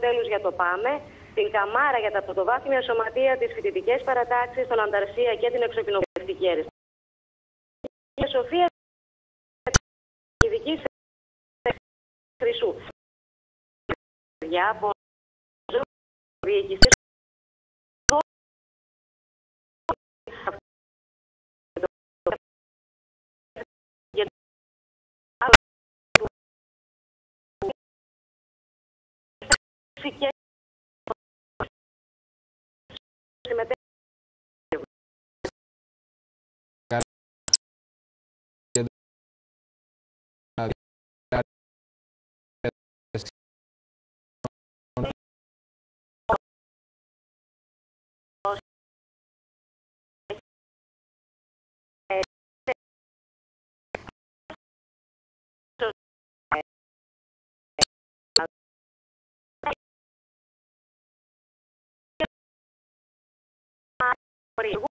τέλους για το ΠΑΜΕ, την Καμάρα για τα πρωτοβάθμια σωματεία, τις φοιτητικές παρατάξεις, τον Ανταρσία και την εξοκοινοβουλευτική αριστερά. Η Σοφία ειδική χρυσού. Για από Türkiye what do